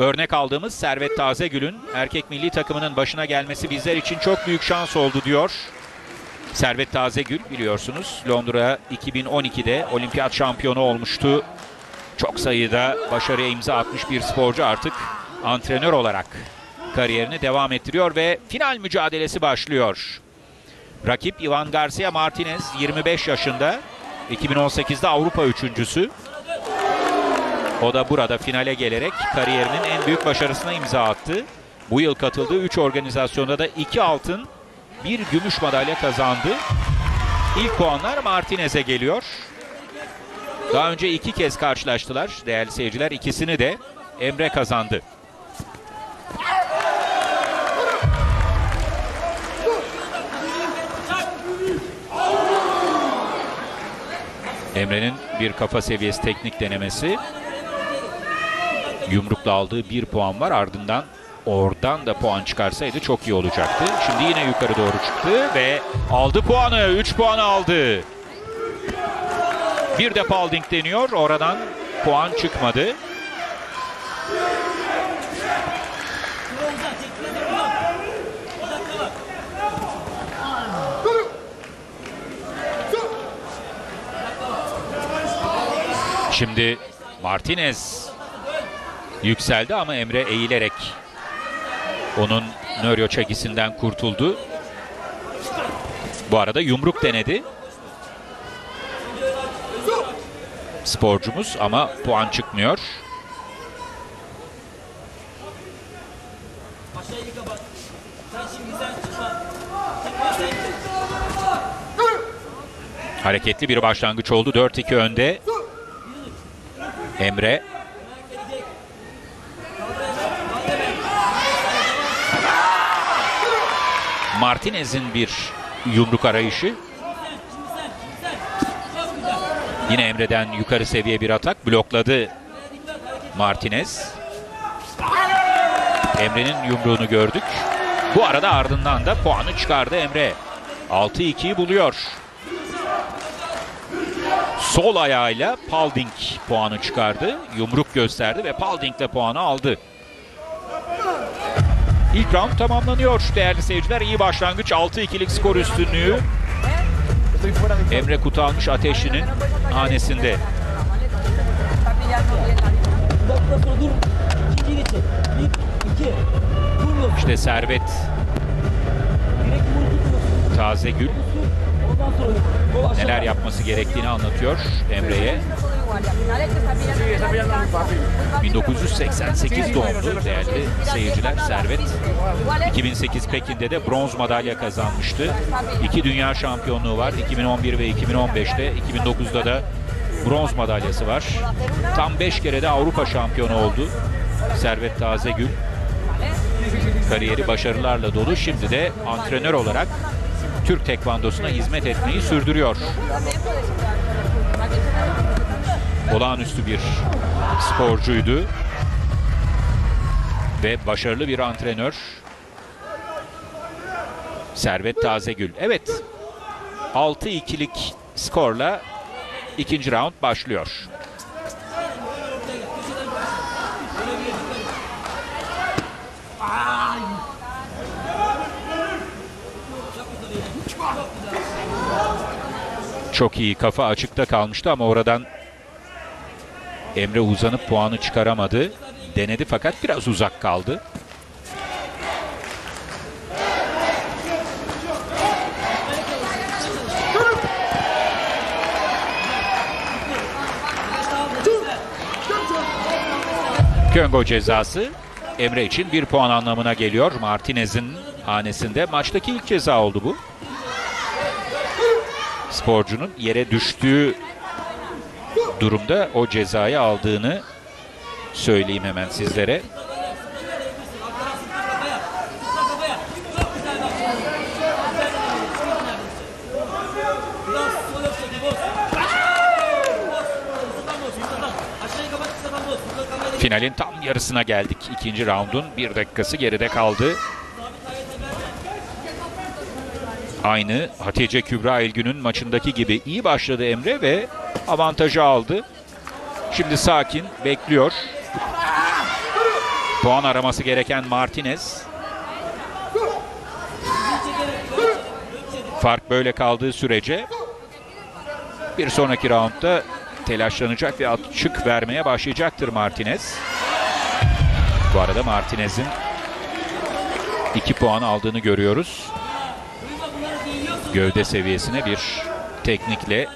örnek aldığımız Servet Tazegül'ün erkek milli takımının başına gelmesi bizler için çok büyük şans oldu diyor. Servet Tazegül biliyorsunuz Londra 2012'de olimpiyat şampiyonu olmuştu. Çok sayıda başarıya imza atmış bir sporcu artık antrenör olarak kariyerini devam ettiriyor ve final mücadelesi başlıyor. Rakip Ivan Garcia Martinez 25 yaşında. 2018'de Avrupa üçüncüsü. O da burada finale gelerek kariyerinin en büyük başarısına imza attı. Bu yıl katıldığı 3 organizasyonda da 2 altın, 1 gümüş madalya kazandı. İlk puanlar Martinez'e geliyor. Daha önce iki kez karşılaştılar değerli seyirciler. İkisini de Emre kazandı. Emre'nin bir kafa seviyesi teknik denemesi. Yumrukla aldığı bir puan var. Ardından oradan da puan çıkarsaydı çok iyi olacaktı. Şimdi yine yukarı doğru çıktı ve aldı puanı. 3 puan aldı. Bir de Palding deniyor. Oradan puan çıkmadı. Şimdi Martinez yükseldi ama Emre eğilerek onun nöryo çekisinden kurtuldu. Bu arada yumruk denedi. Sporcumuz ama puan çıkmıyor. Hareketli bir başlangıç oldu. 4-2 önde. Emre. Martinez'in bir yumruk arayışı. Yine Emre'den yukarı seviye bir atak. Blokladı Martinez. Emre'nin yumruğunu gördük. Bu arada ardından da puanı çıkardı Emre. 6-2'yi buluyor. Sol ayağıyla Palding puanı çıkardı. Yumruk gösterdi ve Palding de puanı aldı. İlk round tamamlanıyor değerli seyirciler. İyi başlangıç 6-2'lik skor üstünlüğü. Emre Kutalmış Ateşli'nin hanesinde. İşte Servet Tazegül neler yapması gerektiğini anlatıyor Emre'ye. 1988 doğumlu değerli seyirciler Servet. 2008 Pekin'de de bronz madalya kazanmıştı. İki dünya şampiyonluğu var. 2011 ve 2015'te. 2009'da da bronz madalyası var. Tam 5 kere de Avrupa şampiyonu oldu. Servet Tazegül. Kariyeri başarılarla dolu. Şimdi de antrenör olarak Türk tekvandosuna hizmet etmeyi sürdürüyor. Olağanüstü bir sporcuydu. Ve başarılı bir antrenör. Servet Tazegül. Evet. 6-2'lik skorla ikinci round başlıyor. Çok iyi kafa açıkta kalmıştı ama oradan Emre uzanıp puanı çıkaramadı. Denedi fakat biraz uzak kaldı. Köngo cezası Emre için bir puan anlamına geliyor. Martinez'in hanesinde maçtaki ilk ceza oldu bu. Sporcunun yere düştüğü durumda o cezayı aldığını söyleyeyim hemen sizlere. Finalin tam yarısına geldik. İkinci raundun bir dakikası geride kaldı. Aynı Hatice Kübra Elgün'ün maçındaki gibi iyi başladı Emre ve avantajı aldı. Şimdi sakin bekliyor. Puan araması gereken Martinez. Fark böyle kaldığı sürece bir sonraki roundda telaşlanacak ve açık vermeye başlayacaktır Martinez. Bu arada Martinez'in 2 puan aldığını görüyoruz. Gövde seviyesine bir teknikle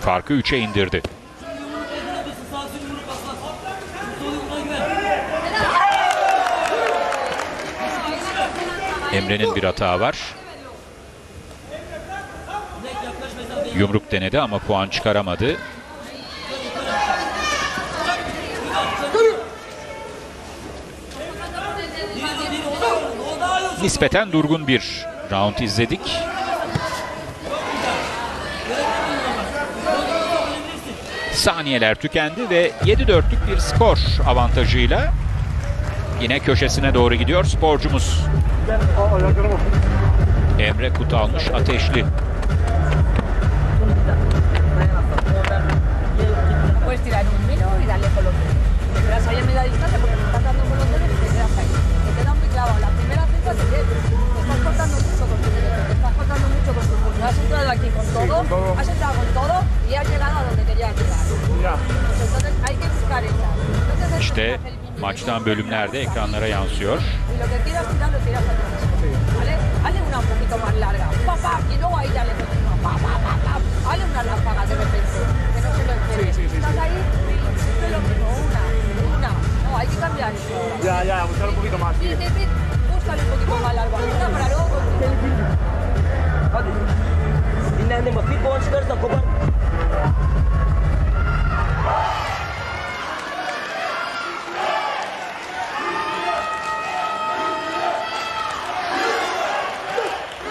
farkı 3'e indirdi. Emre'nin bir hata var. Yumruk denedi ama puan çıkaramadı. Nispeten durgun bir round izledik. Saniyeler tükendi ve 7-4'lük bir skor avantajıyla yine köşesine doğru gidiyor sporcumuz. Emre Kutalmış Ateşli. Estás cortando mucho con tu. Has entrado aquí con todo, has entrado con todo y has llegado a donde querías llegar. Entonces hay que buscar esa. Maçtan bölümlerde ekranlara yansıyor. Ya, ya, buscar un poquito más. Búscale un poquito más largo. Una para luego. Hadi. Dinlendim bak. Bir puan çıkarırsan kopar.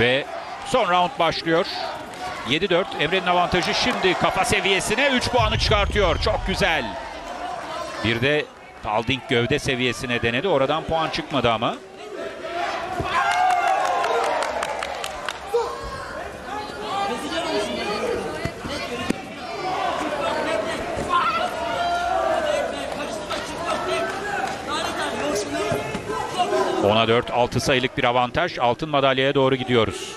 Ve son round başlıyor. 7-4 Emre'nin avantajı şimdi kafa seviyesine 3 puanı çıkartıyor. Çok güzel. Bir de Talding gövde seviyesine denedi. Oradan puan çıkmadı ama. Ona 4 6 sayılık bir avantaj. Altın madalyaya doğru gidiyoruz.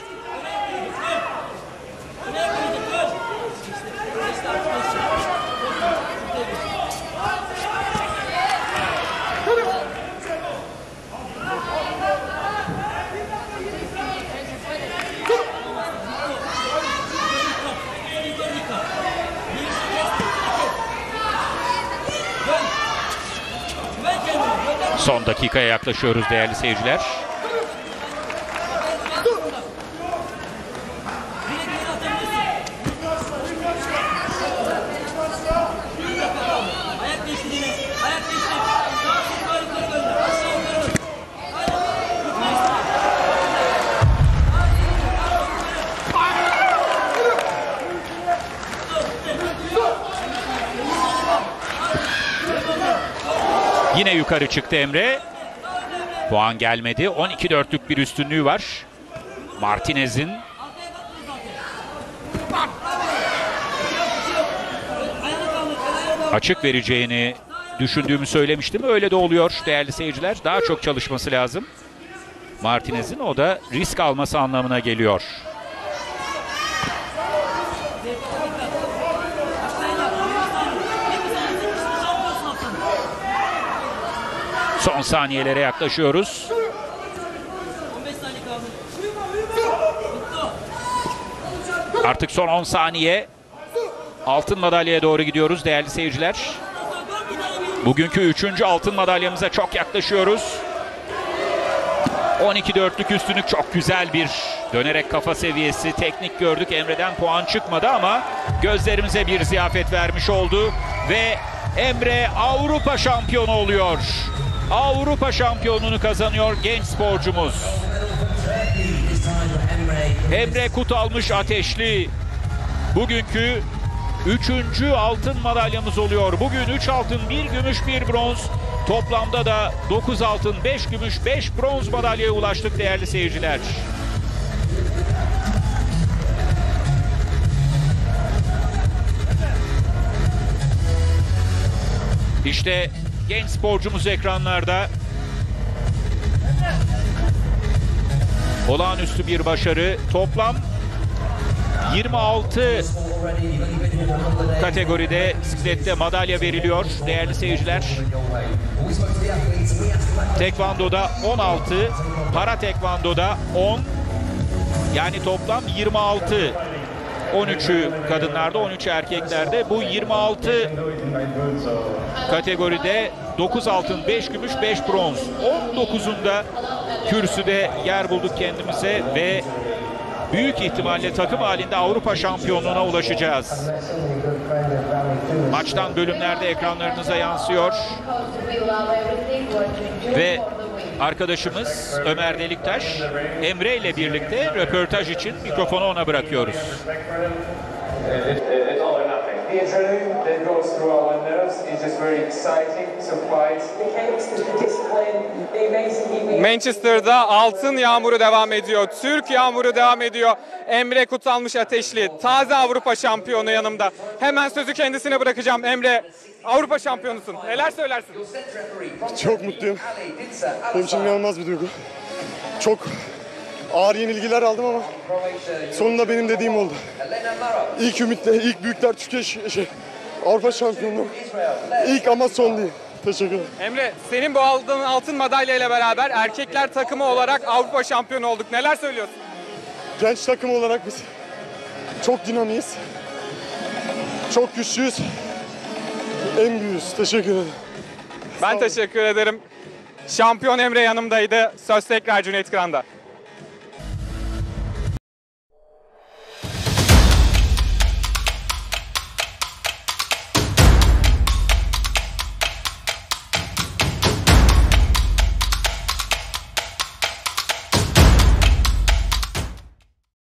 Son dakikaya yaklaşıyoruz değerli seyirciler. Yine yukarı çıktı Emre. Puan gelmedi. 12-4'lük bir üstünlüğü var. Martinez'in açık vereceğini düşündüğümü söylemiştim. Öyle de oluyor değerli seyirciler. Daha çok çalışması lazım. Martinez'in o da risk alması anlamına geliyor. Son saniyelere yaklaşıyoruz. Artık son 10 saniye. Altın madalyaya doğru gidiyoruz değerli seyirciler. Bugünkü 3. altın madalyamıza çok yaklaşıyoruz. 12-4'lük üstünlük çok güzel bir dönerek kafa seviyesi teknik gördük. Emre'den puan çıkmadı ama gözlerimize bir ziyafet vermiş oldu. Ve Emre Avrupa şampiyonu oluyor. Avrupa şampiyonluğunu kazanıyor genç sporcumuz. Emre Kutalmış Ateşli bugünkü üçüncü altın madalyamız oluyor. Bugün 3 altın, 1 gümüş, 1 bronz. Toplamda da 9 altın, 5 gümüş, 5 bronz madalyaya ulaştık değerli seyirciler. İşte genç sporcumuz ekranlarda. Olağanüstü bir başarı. Toplam 26 kategoride bisiklette madalya veriliyor değerli seyirciler. Tekvando'da 16, para tekvandoda 10, yani toplam 26. 13'ü kadınlarda, 13'ü erkeklerde. Bu 26 kategoride 9 altın, 5 gümüş, 5 bronz. 19'unda kürsüde yer bulduk kendimize ve büyük ihtimalle takım halinde Avrupa şampiyonluğuna ulaşacağız. Maçtan bölümlerde ekranlarınıza yansıyor. Ve arkadaşımız Ömer Deliktaş Emre ile birlikte röportaj için mikrofonu ona brakıyoruz. It's adrenaline that goes through our nerves is just very exciting to fight. The chaos, the discipline, the amazing evening. Manchester'da altın yağmuru devam ediyor. Türk yağmuru devam ediyor. Emre Kutalmış Ateşli, taze Avrupa şampiyonu yanımda. Hemen sözü kendisine bırakacağım. Emre, Avrupa şampiyonusun. Neler söylersin? Çok mutluyum. Benim için inanılmaz bir duygu. Çok ağır yenilgiler aldım ama sonunda benim dediğim oldu. İlk ümitle, ilk büyükler Türkiye şey, Avrupa şampiyonluğu. İlk ama son değil. Teşekkür ederim. Emre, senin bu aldığın altın madalya ile beraber erkekler takımı olarak Avrupa şampiyonu olduk. Neler söylüyorsun? Genç takım olarak biz çok dinamiyiz. Çok güçlüyüz. En büyüğüz. Teşekkür ederim. Ben teşekkür ederim. Şampiyon Emre yanımdaydı. Söz tekrar Cüneyt Kıran'da.